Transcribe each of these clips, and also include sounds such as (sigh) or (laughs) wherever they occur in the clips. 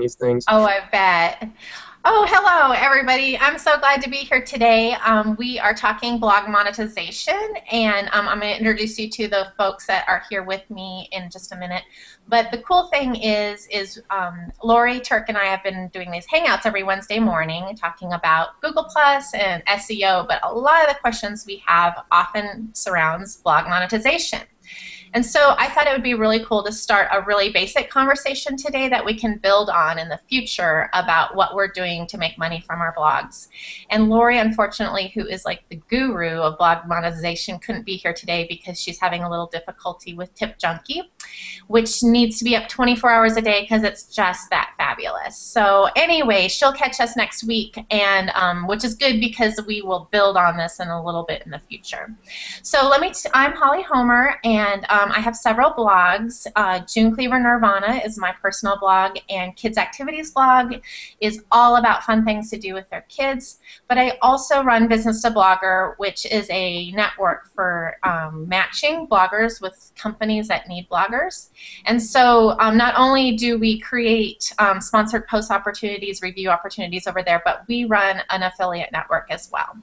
these things. Oh, I bet. Oh, hello, everybody. I'm so glad to be here today. Um, we are talking blog monetization, and um, I'm going to introduce you to the folks that are here with me in just a minute. But the cool thing is, is um, Laurie Turk and I have been doing these hangouts every Wednesday morning talking about Google Plus and SEO, but a lot of the questions we have often surrounds blog monetization. And so I thought it would be really cool to start a really basic conversation today that we can build on in the future about what we're doing to make money from our blogs. And Laurie, unfortunately, who is like the guru of blog monetization, couldn't be here today because she's having a little difficulty with Tip Junkie, which needs to be up 24 hours a day because it's just that fabulous. So anyway, she'll catch us next week, and um, which is good because we will build on this in a little bit in the future. So let me. T- I'm Holly Homer, and um, I have several blogs. Uh, June Cleaver Nirvana is my personal blog, and Kids Activities blog is all about fun things to do with their kids. But I also run Business to Blogger, which is a network for um, matching bloggers with companies that need bloggers. And so um, not only do we create um, sponsored post opportunities, review opportunities over there, but we run an affiliate network as well.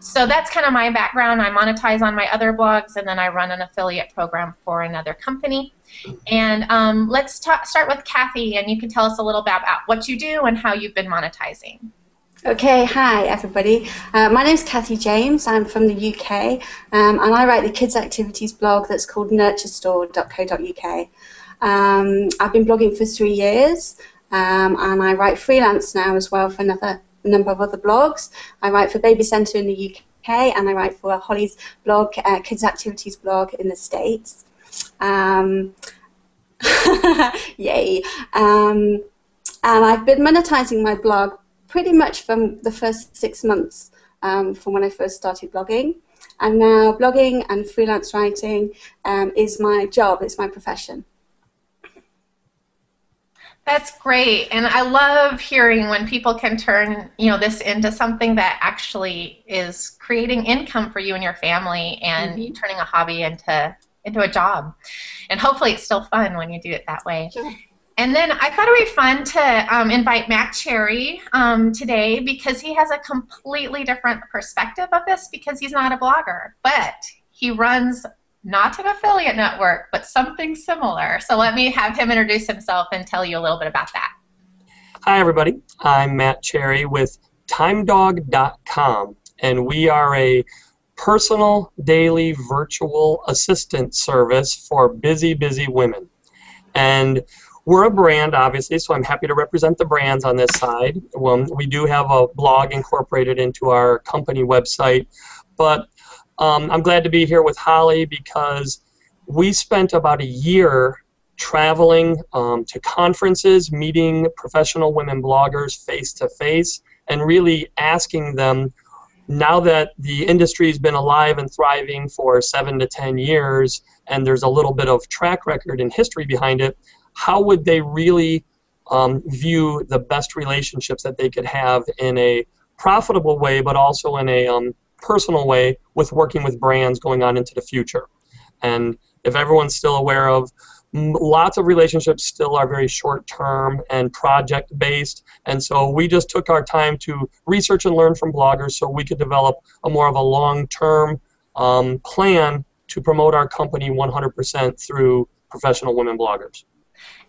So that's kind of my background. I monetize on my other blogs, and then I run an affiliate program for another company. And um, let's talk, start with Cathy, and you can tell us a little bit about what you do and how you've been monetizing. Okay, hi everybody. Uh, my name is Cathy James. I'm from the UK, um, and I write the kids' activities blog that's called nurturestore.co.uk. Um, I've been blogging for three years, um, and I write freelance now as well for another number of other blogs. I write for Baby Centre in the UK, and I write for Holly's blog, uh, Kids Activities blog in the States. Um, (laughs) yay! Um, and I've been monetizing my blog pretty much from the first six months um, from when I first started blogging. And now blogging and freelance writing um, is my job, it's my profession. That's great, and I love hearing when people can turn you know this into something that actually is creating income for you and your family, and mm-hmm. turning a hobby into into a job, and hopefully it's still fun when you do it that way. Sure. And then I thought it would be fun to um, invite Matt Cherry um, today because he has a completely different perspective of this because he's not a blogger, but he runs not an affiliate network, but something similar. So let me have him introduce himself and tell you a little bit about that. Hi, everybody. I'm Matt Cherry with TimeDog.com, and we are a personal daily virtual assistant service for busy, busy women. And we're a brand, obviously, so I'm happy to represent the brands on this side. Well, we do have a blog incorporated into our company website, but um, I'm glad to be here with Holly because we spent about a year traveling um, to conferences, meeting professional women bloggers face to face, and really asking them now that the industry's been alive and thriving for seven to ten years and there's a little bit of track record and history behind it, how would they really um, view the best relationships that they could have in a profitable way, but also in a um, personal way with working with brands going on into the future. And if everyone's still aware of lots of relationships still are very short term and project based and so we just took our time to research and learn from bloggers so we could develop a more of a long term um, plan to promote our company 100% through professional women bloggers.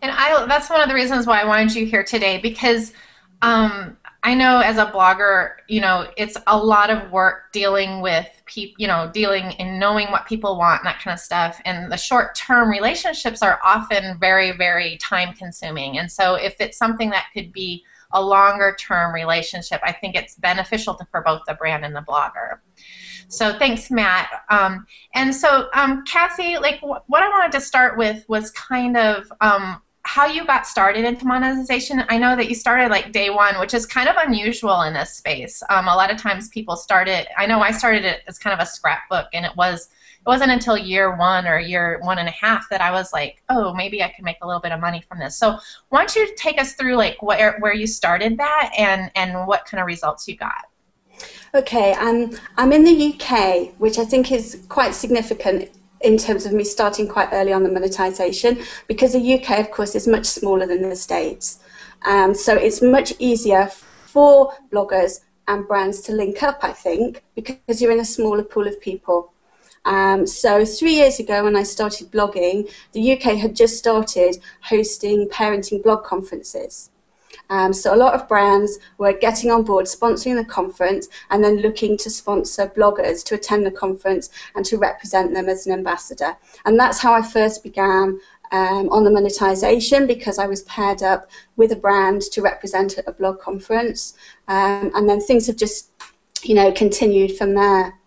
And I that's one of the reasons why I wanted you here today because um, I know as a blogger, you know, it's a lot of work dealing with people, you know, dealing and knowing what people want and that kind of stuff. And the short-term relationships are often very, very time-consuming. And so if it's something that could be a longer-term relationship, I think it's beneficial to, for both the brand and the blogger. So thanks, Matt. Um, and so, um, Cathy, like wh- what I wanted to start with was kind of um, how you got started into monetization. I know that you started like day one, which is kind of unusual in this space. Um, a lot of times people start it. I know I started it as kind of a scrapbook, and it was it wasn't until year one or year one and a half that I was like, oh, maybe I could make a little bit of money from this. So why don't you take us through like where where you started that and and what kind of results you got? Okay, um, I'm in the UK, which I think is quite significant in terms of me starting quite early on the monetization because the UK, of course, is much smaller than the States. Um, so it's much easier for bloggers and brands to link up, I think, because you're in a smaller pool of people. Um, so three years ago, when I started blogging, the UK had just started hosting parenting blog conferences. Um, so a lot of brands were getting on board, sponsoring the conference, and then looking to sponsor bloggers to attend the conference and to represent them as an ambassador. And that's how I first began um, on the monetization because I was paired up with a brand to represent at a blog conference, um, and then things have just, you know, continued from there.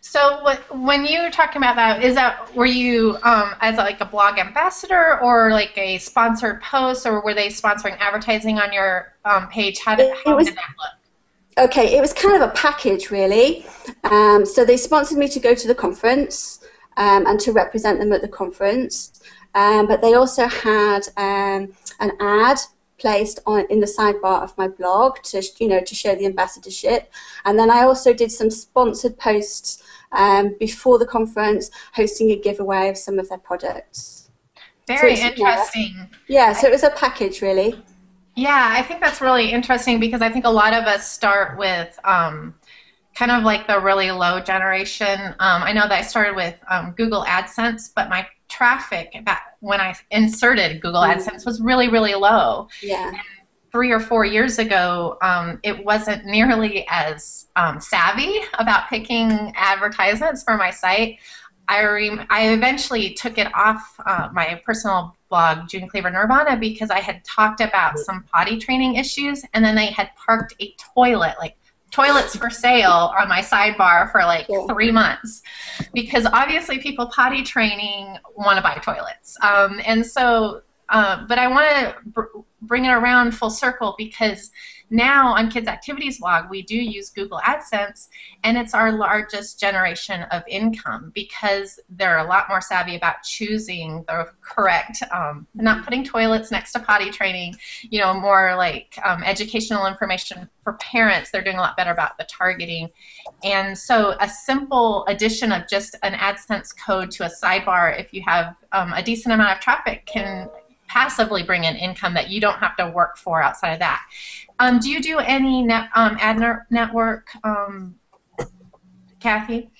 So what, when you were talking about that, is that were you um, as like a blog ambassador or like a sponsored post, or were they sponsoring advertising on your um, page? How, did, how was, did that look? Okay, it was kind of a package really. Um, so they sponsored me to go to the conference um, and to represent them at the conference, um, but they also had um, an ad placed on in the sidebar of my blog to you know to show the ambassadorship. And then I also did some sponsored posts um, before the conference hosting a giveaway of some of their products. Very so interesting. Yeah, yeah so it was a package really. Yeah I think that's really interesting because I think a lot of us start with um, kind of like the really low generation. Um, I know that I started with um, Google AdSense but my traffic that when I inserted Google mm. AdSense was really, really low. Yeah. And three or four years ago, um, it wasn't nearly as um, savvy about picking advertisements for my site. I, rem- I eventually took it off uh, my personal blog, June Cleaver Nirvana, because I had talked about some potty training issues, and then they had parked a toilet like toilets for sale on my sidebar for like three months. Because obviously people potty training want to buy toilets. Um, and so uh, but i want to br- bring it around full circle because now on Kids Activities Blog, we do use Google AdSense, and it's our largest generation of income because they're a lot more savvy about choosing the correct, um, not putting toilets next to potty training, you know, more like um, educational information for parents. They're doing a lot better about the targeting. And so a simple addition of just an AdSense code to a sidebar, if you have um, a decent amount of traffic, can passively bring in income that you don't have to work for outside of that. Um, do you do any net, um, ad network, um, Cathy?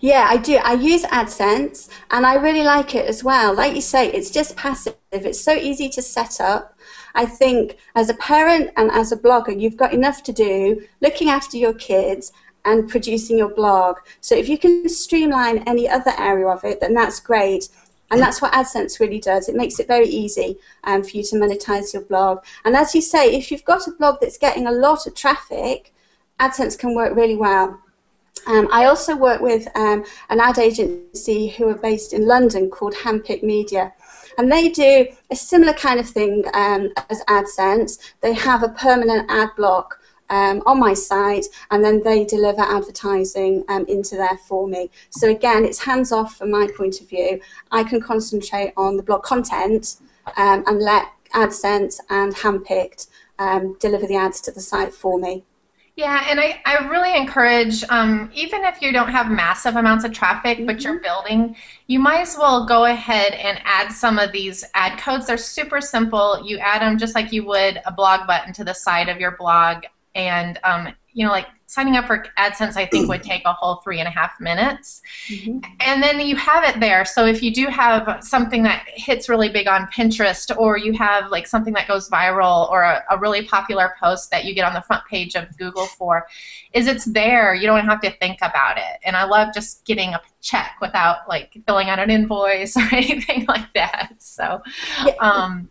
Yeah, I do. I use AdSense, and I really like it as well. Like you say, it's just passive. It's so easy to set up. I think as a parent and as a blogger, you've got enough to do looking after your kids and producing your blog. So if you can streamline any other area of it, then that's great. And that's what AdSense really does. It makes it very easy um, for you to monetize your blog. And as you say, if you've got a blog that's getting a lot of traffic, AdSense can work really well. Um, I also work with um, an ad agency who are based in London called Handpicked Media. And they do a similar kind of thing um, as AdSense. They have a permanent ad block um, on my site, and then they deliver advertising um, into there for me. So again, it's hands off from my point of view. I can concentrate on the blog content um, and let AdSense and Handpicked um, deliver the ads to the site for me. Yeah, and I, I really encourage, um, even if you don't have massive amounts of traffic, mm-hmm. but you're mm-hmm. building, you might as well go ahead and add some of these ad codes. They're super simple. You add them just like you would a blog button to the side of your blog and um, you know like signing up for AdSense I think would take a whole three and a half minutes. Mm-hmm. And then you have it there. So if you do have something that hits really big on Pinterest or you have like something that goes viral or a, a really popular post that you get on the front page of Google for, is it's there. You don't have to think about it. And I love just getting a check without like filling out an invoice (laughs) or anything like that. So um,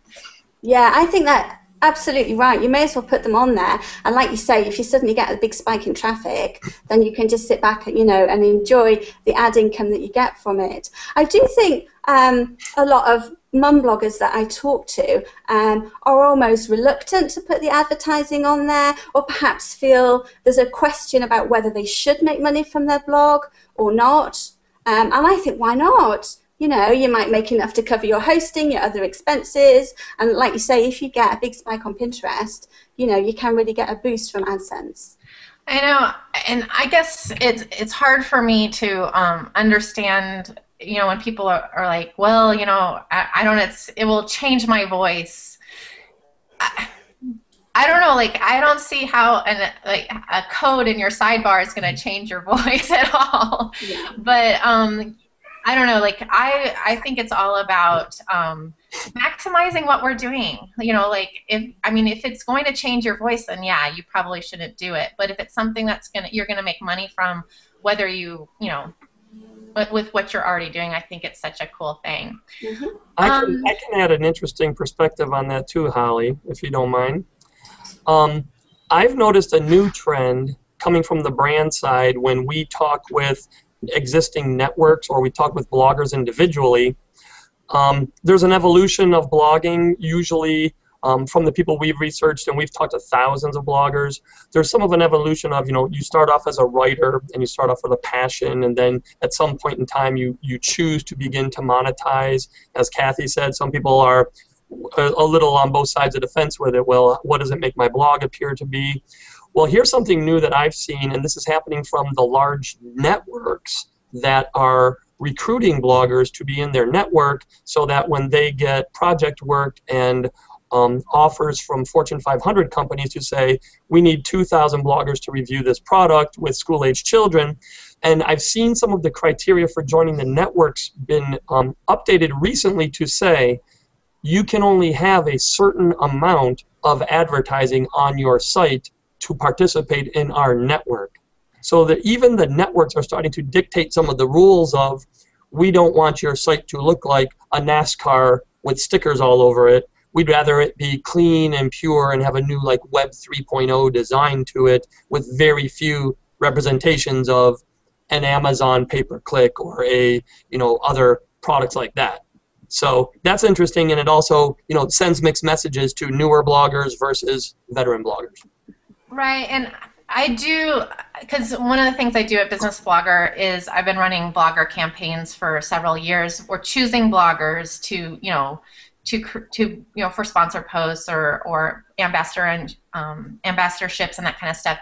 yeah, I think that Absolutely right. You may as well put them on there. And like you say, if you suddenly get a big spike in traffic, then you can just sit back, you know, and enjoy the ad income that you get from it. I do think um, a lot of mum bloggers that I talk to um, are almost reluctant to put the advertising on there, or perhaps feel there's a question about whether they should make money from their blog or not. Um, and I think, why not? You know, you might make enough to cover your hosting, your other expenses, and like you say, if you get a big spike on Pinterest, you know, you can really get a boost from AdSense. I know, and I guess it's it's hard for me to um, understand, you know, when people are, are like, well, you know, I, I, don't, it's it will change my voice. I, I don't know, like I don't see how an like a code in your sidebar is going to change your (laughs) voice at all. Yeah. But um, I don't know, like I I think it's all about um, maximizing what we're doing. You know, like if I mean if it's going to change your voice, then yeah, you probably shouldn't do it. But if it's something that's gonna you're gonna make money from, whether you you know but with what you're already doing, I think it's such a cool thing. Mm-hmm. I, can, um, I can add an interesting perspective on that too, Holly, if you don't mind. Um, I've noticed a new trend coming from the brand side when we talk with existing networks or we talk with bloggers individually. Um, there's an evolution of blogging, usually um, from the people we've researched, and we've talked to thousands of bloggers, there's some of an evolution of, you know, you start off as a writer and you start off with a passion, and then at some point in time you, you choose to begin to monetize. As Cathy said, some people are a, a little on both sides of the fence with it. Well, what does it make my blog appear to be? Well, here's something new that I've seen, and this is happening from the large networks that are recruiting bloggers to be in their network so that when they get project work and um, offers from Fortune 500 companies who say, we need 2,000 bloggers to review this product with school age children. And I've seen some of the criteria for joining the networks been um, updated recently to say you can only have a certain amount of advertising on your site to participate in our network. So that even the networks are starting to dictate some of the rules of we don't want your site to look like a NASCAR with stickers all over it. We'd rather it be clean and pure and have a new like web 3.0 design to it with very few representations of an amazon pay-per-click or a you know other products like that. So that's interesting and it also you know sends mixed messages to newer bloggers versus veteran bloggers right and I do, because one of the things I do at Business Blogger is I've been running blogger campaigns for several years. We're choosing bloggers to, you know, to to you know for sponsor posts or or ambassador and um, ambassadorships and that kind of stuff.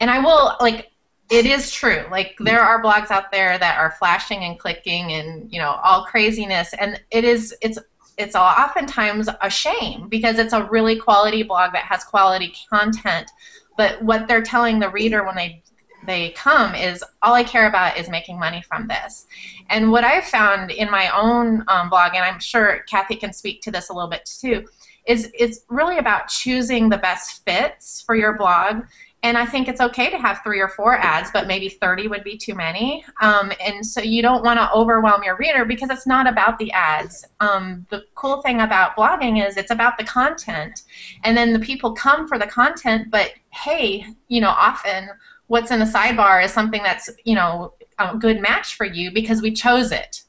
And I will like it is true. Like there are blogs out there that are flashing and clicking and you know all craziness, and it is it's it's oftentimes a shame because it's a really quality blog that has quality content. But what they're telling the reader when they they come is all I care about is making money from this. And what I've found in my own um, blog, and I'm sure Cathy can speak to this a little bit too, is it's really about choosing the best fits for your blog. And I think it's okay to have three or four ads, but maybe 30 would be too many. Um, and so you don't want to overwhelm your reader because it's not about the ads. Um, the cool thing about blogging is it's about the content. And then the people come for the content, but hey, you know, often what's in the sidebar is something that's you know a good match for you because we chose it.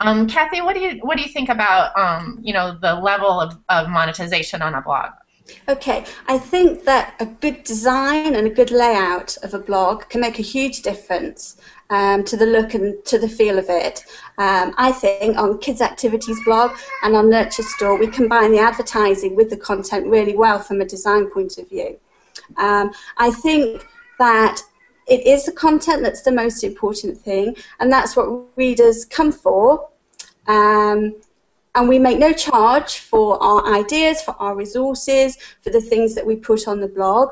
Um, Cathy, what do you what do you think about um, you know the level of, of monetization on a blog? Okay, I think that a good design and a good layout of a blog can make a huge difference um, to the look and to the feel of it. Um, I think on Kids Activities blog and on Nurture Store, we combine the advertising with the content really well from a design point of view. Um, I think that it is the content that's the most important thing, and that's what readers come for. Um, and we make no charge for our ideas, for our resources, for the things that we put on the blog.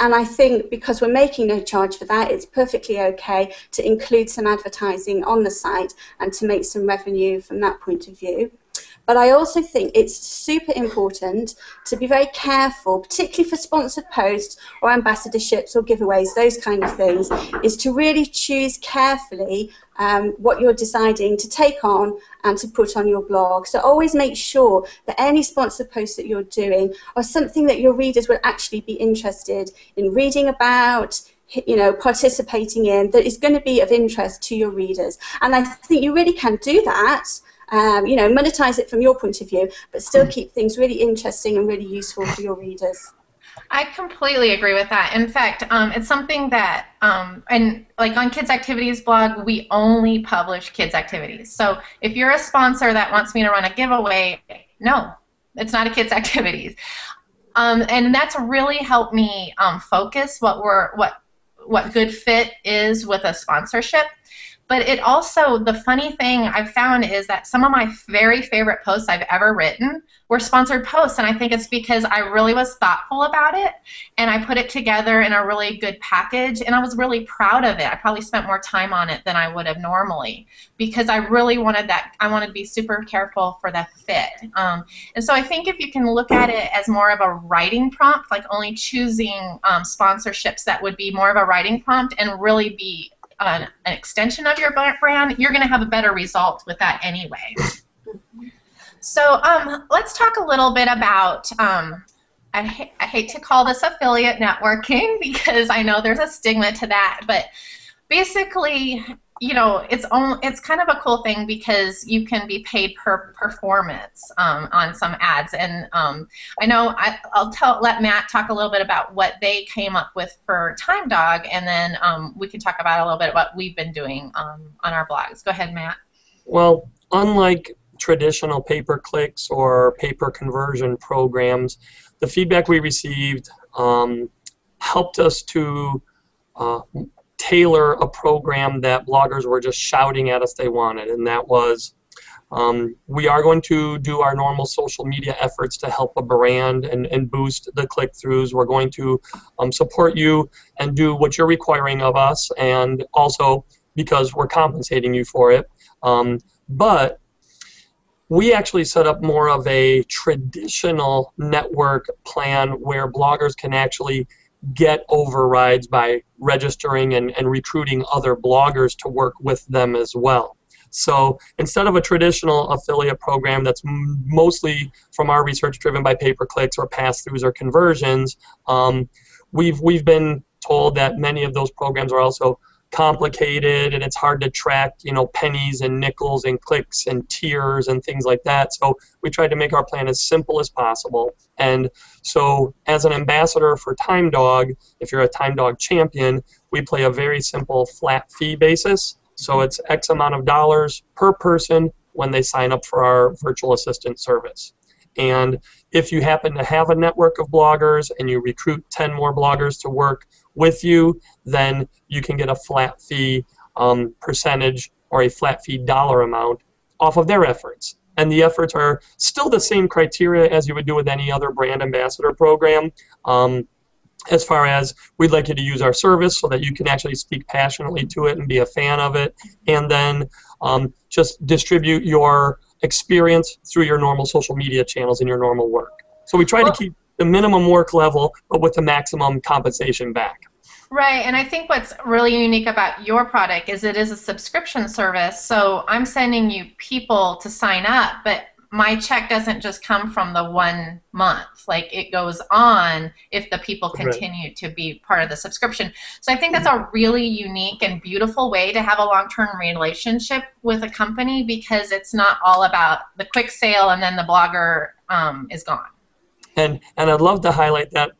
And I think because we're making no charge for that, it's perfectly okay to include some advertising on the site and to make some revenue from that point of view. But I also think it's super important to be very careful, particularly for sponsored posts or ambassadorships or giveaways, those kind of things, is to really choose carefully um, what you're deciding to take on and to put on your blog. So always make sure that any sponsored posts that you're doing are something that your readers will actually be interested in reading about, you know, participating in, that is going to be of interest to your readers. And I think you really can do that um, you know, monetize it from your point of view, but still keep things really interesting and really useful for your readers. I completely agree with that. In fact, um, it's something that, um, and like on Kids Activities blog, we only publish kids activities. So if you're a sponsor that wants me to run a giveaway, no, it's not a kids (laughs) activities. Um, and that's really helped me um, focus what we're what what good fit is with a sponsorship but it also, the funny thing I've found is that some of my very favorite posts I've ever written were sponsored posts. And I think it's because I really was thoughtful about it and I put it together in a really good package. And I was really proud of it. I probably spent more time on it than I would have normally because I really wanted that, I wanted to be super careful for the fit. Um, and so I think if you can look at it as more of a writing prompt, like only choosing um, sponsorships that would be more of a writing prompt and really be an, an extension of your brand, you're going to have a better result with that anyway. So um, let's talk a little bit about. Um, I, ha- I hate to call this affiliate networking (laughs) because I know there's a stigma to that, but basically, you know, it's only, it's kind of a cool thing because you can be paid per performance um, on some ads, and um, I know I, will tell let Matt talk a little bit about what they came up with for Time Dog, and then um, we can talk about a little bit what we've been doing um, on our blogs. Go ahead, Matt. Well, unlike traditional pay-per-clicks or pay-per conversion programs, the feedback we received um, helped us to uh, tailor a program that bloggers were just shouting at us they wanted, and that was um, we are going to do our normal social media efforts to help a brand and, and boost the click-throughs. We're going to um, support you and do what you're requiring of us, and also because we're compensating you for it. Um, but we actually set up more of a traditional network plan where bloggers can actually get overrides by registering and, and recruiting other bloggers to work with them as well. So instead of a traditional affiliate program that's mostly from our research driven by pay-per-clicks or pass-throughs or conversions, um, we've we've been told that many of those programs are also complicated and it's hard to track you know pennies and nickels and clicks and tiers and things like that. So we tried to make our plan as simple as possible. And so as an ambassador for time dog if you're a time dog champion we play a very simple flat fee basis. So mm-hmm. it's x amount of dollars per person when they sign up for our virtual assistant service. And if you happen to have a network of bloggers and you recruit 10 more bloggers to work with you, then you can get a flat fee um, percentage or a flat fee dollar amount off of their efforts. And the efforts are still the same criteria as you would do with any other brand ambassador program. Um, as far as we'd like you to use our service so that you can actually speak passionately to it and be a fan of it, and then um, just distribute your experience through your normal social media channels and your normal work. So we try well, to keep the minimum work level, but with the maximum compensation back. Right, and I think what's really unique about your product is it is a subscription service. So I'm sending you people to sign up, but my check doesn't just come from the one month. Like it goes on if the people continue right. to be part of the subscription. So I think that's a really unique and beautiful way to have a long term relationship with a company because it's not all about the quick sale and then the blogger um, is gone. And and I'd love to highlight that.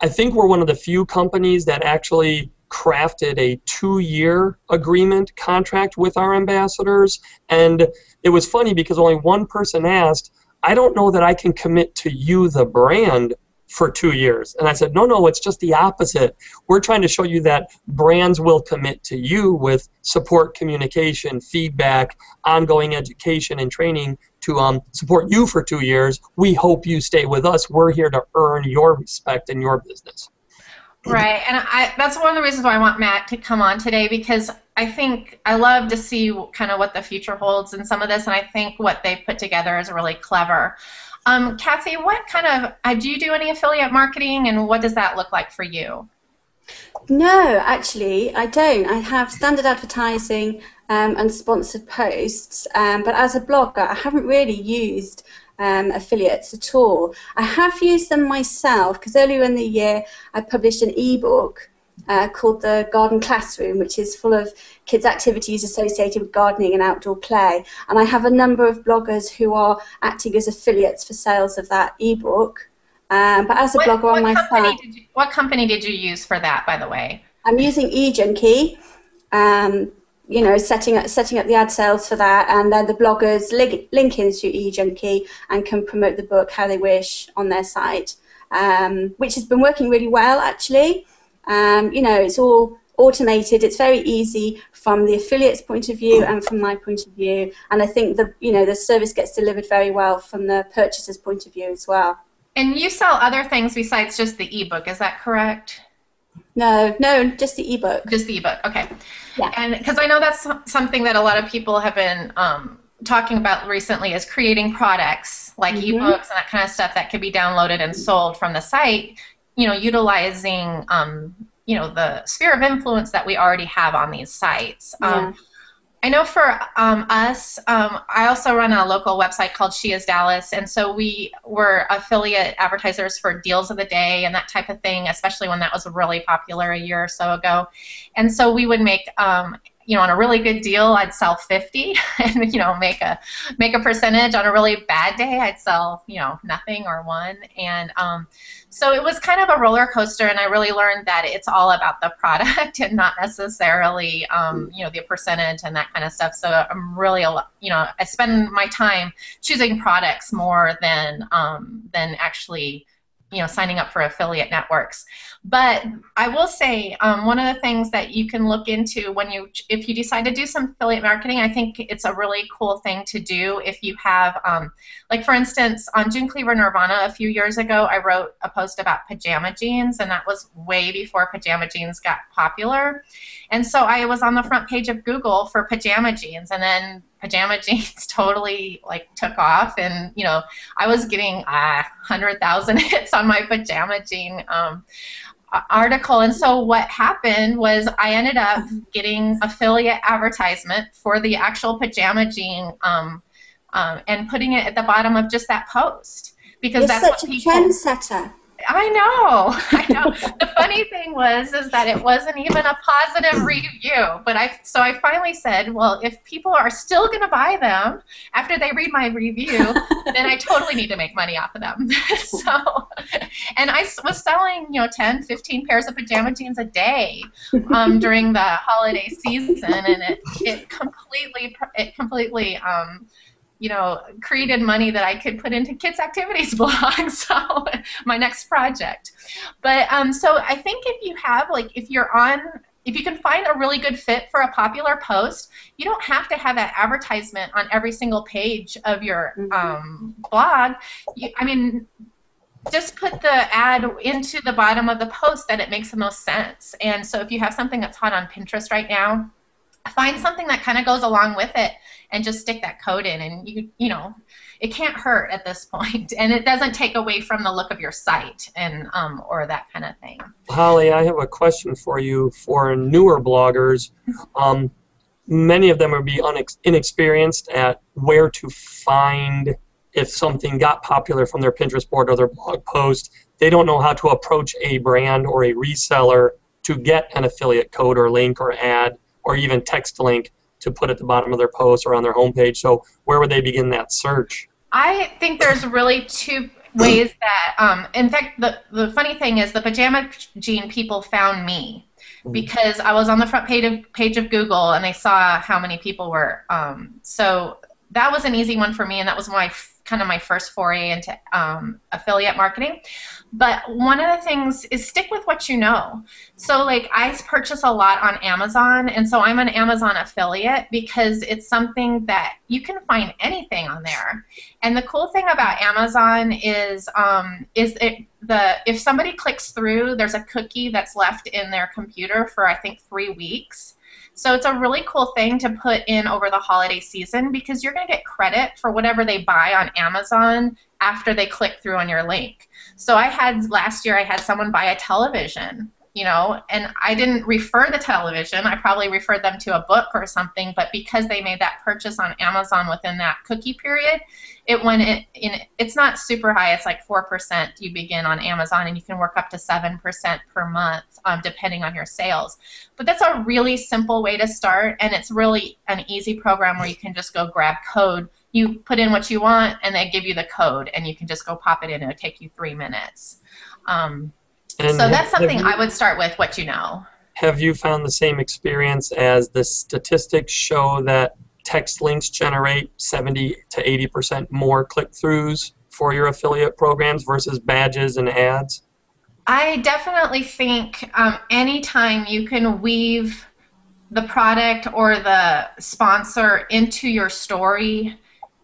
I think we're one of the few companies that actually crafted a two-year agreement contract with our ambassadors. And it was funny because only one person asked i don't know that i can commit to you the brand for two years. And i said no no it's just the opposite. We're trying to show you that brands will commit to you with support communication feedback ongoing education and training to um, support you for two years we hope you stay with us we're here to earn your respect and your business Right, and I, that's one of the reasons why I want Matt to come on today because I think I love to see kind of what the future holds in some of this, and I think what they've put together is really clever. Um, Cathy, what kind of uh, do you do any affiliate marketing, and what does that look like for you? No, actually, I don't. I have standard advertising um, and sponsored posts, um, but as a blogger, I haven't really used um, affiliates at all. I have used them myself because earlier in the year I published an ebook uh, called The Garden Classroom, which is full of kids' activities associated with gardening and outdoor play. And I have a number of bloggers who are acting as affiliates for sales of that ebook. Um, but as a what, blogger on my site. You, what company did you use for that, by the way? I'm using eJunkie. Um, you know, setting up setting up the ad sales for that, and then the bloggers link, link into eJunkie and can promote the book how they wish on their site, um, which has been working really well actually. Um, you know, it's all automated. It's very easy from the affiliate's point of view and from my point of view. And I think the you know the service gets delivered very well from the purchaser's point of view as well. And you sell other things besides just the ebook, is that correct? No, no, just the ebook. Just the ebook, okay. Yeah. And because I know that's something that a lot of people have been um, talking about recently is creating products like Mhm. ebooks and that kind of stuff that could be downloaded and sold from the site. You know, utilizing um, you know the sphere of influence that we already have on these sites. Um, I know for um, us, um, I also run a local website called She Is Dallas, and so we were affiliate advertisers for deals of the day and that type of thing, especially when that was really popular a year or so ago. And so we would make, um, you know, on a really good deal, I'd sell 50, (laughs) and you know, make a make a percentage. On a really bad day, I'd sell, you know, nothing or one. And um, so it was kind of a roller coaster, and I really learned that it's all about the product (laughs) and not necessarily, um, you know, the percentage and that kind of stuff. So I'm really, a you know, I spend my time choosing products more than um, than actually, you know, signing up for affiliate networks. But I will say um, one of the things that you can look into when you, if you decide to do some affiliate marketing, I think it's a really cool thing to do if you have, um, like for instance, on June Cleaver Nirvana a few years ago, I wrote a post about pajama jeans, and that was way before pajama jeans got popular. And so I was on the front page of Google for pajama jeans, and then pajama (laughs) jeans totally like took off, and you know I was getting uh, hundred thousand (laughs) hits on my pajama jean um, article. And so what happened was I ended up getting affiliate advertisement for the actual pajama jean um, um, and putting it at the bottom of just that post because You're that's such what a people. trendsetter. I know, (laughs) I know. the funny thing was is that it wasn't even a positive review. But I so I finally said, well, if people are still going to buy them after they read my review, (laughs) then I totally need to make money off of them. (laughs) so, and I was selling, you know, 10, 15 pairs of pajama jeans a day um, during the holiday season, and it it completely it completely um, you know, created money that I could put into kids' activities (laughs) blog. So my next project. But um, so I think if you have like if you're on if you can find a really good fit for a popular post, you don't have to have that advertisement on every single page of your Mhm. um, blog. You, I mean, just put the ad into the bottom of the post that it makes the most sense. And so if you have something that's hot on Pinterest right now, find something that kind of goes along with it and just stick that code in and you you know it can't hurt at this (laughs) point and it doesn't take away from the look of your site and um, or that kind of thing Holly, I have a question for you for newer bloggers. (laughs) Um, many of them would be unex- inexperienced at where to find if something got popular from their Pinterest board or their blog post. They don't know how to approach a brand or a reseller to get an affiliate code or link or ad or even text link to put at the bottom of their post or on their homepage. So where would they begin that search? i think there's really two ways that um, in fact the, the funny thing is the pajama jean people found me because i was on the front page of, page of google and they saw how many people were um, so that was an easy one for me and that was my kind of my first foray into um, affiliate marketing. But one of the things is stick with what you know. So like i purchase a lot on amazon and so i'm an amazon affiliate because it's something that you can find anything on there and the cool thing about amazon is um, is it the if somebody clicks through there's a cookie that's left in their computer for i think three weeks so it's a really cool thing to put in over the holiday season because you're going to get credit for whatever they buy on Amazon after they click through on your link. So I had last year I had someone buy a television, you know, and I didn't refer the television. I probably referred them to a book or something, but because they made that purchase on Amazon within that cookie period, it went in, in it's not super high. It's like 4% you begin on Amazon and you can work up to 7% per month um, depending on your sales. But that's a really simple way to start, and it's really an easy program where you can just go grab code. You put in what you want, and they give you the code, and you can just go pop it in. It'll take you three minutes. Um, And so that's something you- I would start with. What you know. Have you found the same experience as the statistics show that text links generate 70 to 80% more click throughs for your affiliate programs versus badges and ads? I definitely think um, anytime you can weave the product or the sponsor into your story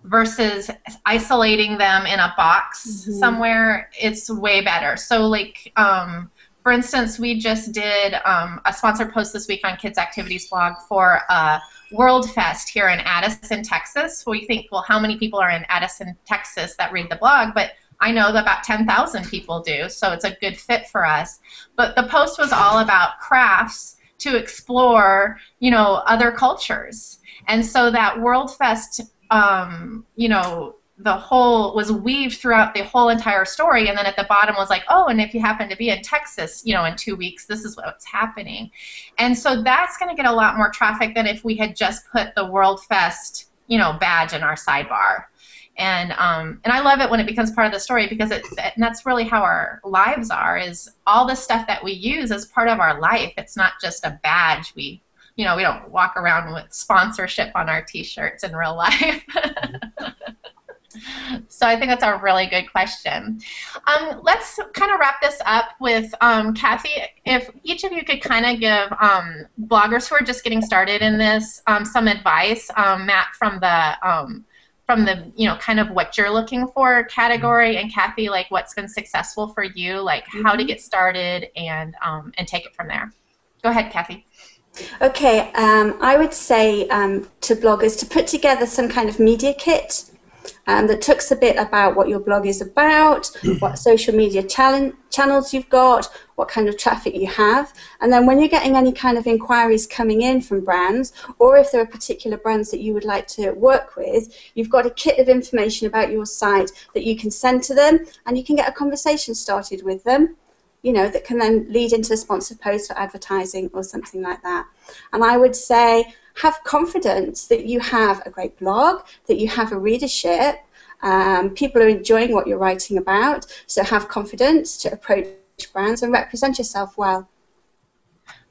versus isolating them in a box mm-hmm. somewhere, it's way better. So, like, um, for instance, we just did um, a sponsored post this week on Kids Activities blog for uh, World Fest here in Addison, Texas. We think, well, how many people are in Addison, Texas that read the blog? But I know that about 10,000 people do, so it's a good fit for us. But the post was all about crafts to explore, you know, other cultures. And so that World Fest, um, you know, the whole was weaved throughout the whole entire story and then at the bottom was like oh and if you happen to be in texas you know in two weeks this is what's happening and so that's going to get a lot more traffic than if we had just put the world fest you know badge in our sidebar and um, and I love it when it becomes part of the story because it and that's really how our lives are is all the stuff that we use as part of our life. It's not just a badge. We you know we don't walk around with sponsorship on our T-shirts in real life. (laughs) so I think that's a really good question. Um, let's kind of wrap this up with um, Cathy. If each of you could kind of give um, bloggers who are just getting started in this um, some advice, um, Matt from the um, from the you know kind of what you're looking for category and cathy like what's been successful for you like how to mm-hmm. get started and um, and take it from there go ahead cathy okay um, i would say um, to bloggers to put together some kind of media kit um, that talks a bit about what your blog is about, (clears throat) what social media channels you've got, what kind of traffic you have, and then when you're getting any kind of inquiries coming in from brands, or if there are particular brands that you would like to work with, you've got a kit of information about your site that you can send to them, and you can get a conversation started with them you know, that can then lead into a sponsored post for advertising or something like that. And I would say have confidence that you have a great blog, that you have a readership, um, people are enjoying what you're writing about, so have confidence to approach brands and represent yourself well.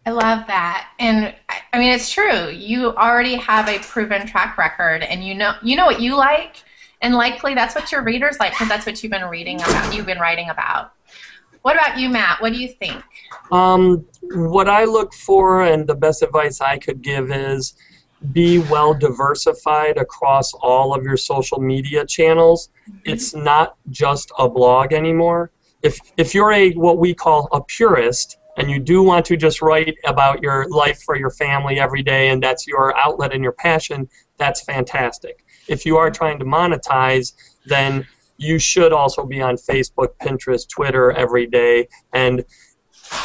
I love that. And I mean it's true. You already have a proven track record and you know you know what you like and likely that's what your readers like because that's what you've been reading about, you've been writing about. What about you, Matt? What do you think? Um, what I look for, and the best advice I could give is be well diversified across all of your social media channels. Mm-hmm. It's not just a blog anymore. If, if you're a what we call a purist and you do want to just write about your life for your family every day and that's your outlet and your passion, that's fantastic. If you are trying to monetize, then you should also be on Facebook, Pinterest, Twitter every day. And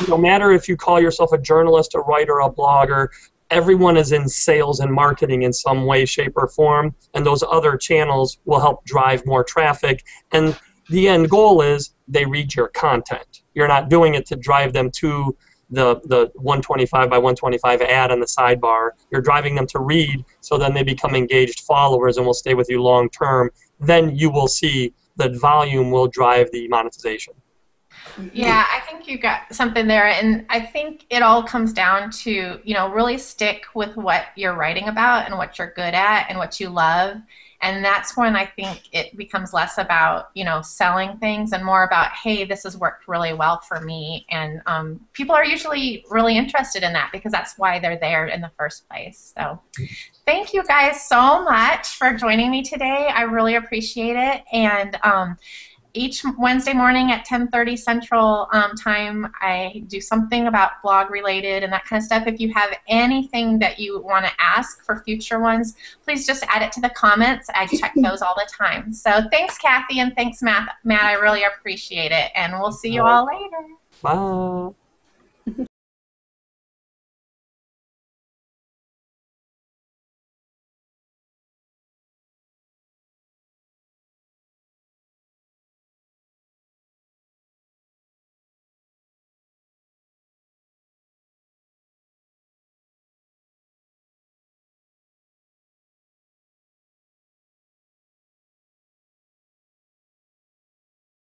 no matter if you call yourself a journalist, a writer, a blogger, everyone is in sales and marketing in some way, shape, or form. And those other channels will help drive more traffic. And the end goal is they read your content. You're not doing it to drive them to the, the 125 by 125 ad on the sidebar. You're driving them to read so then they become engaged followers and will stay with you long term. Then you will see that volume will drive the monetization. Yeah, I think you got something there, and I think it all comes down to you know really stick with what you're writing about and what you're good at and what you love, and that's when I think it becomes less about you know selling things and more about hey this has worked really well for me, and um, people are usually really interested in that because that's why they're there in the first place. So, thank you guys so much for joining me today. I really appreciate it. And um, each Wednesday morning at 10:30 Central um, Time, I do something about blog related and that kind of stuff. If you have anything that you want to ask for future ones, please just add it to the comments. I check (laughs) those all the time. So thanks, Cathy, and thanks, Matt. Matt, I really appreciate it, and we'll see you all later. Bye.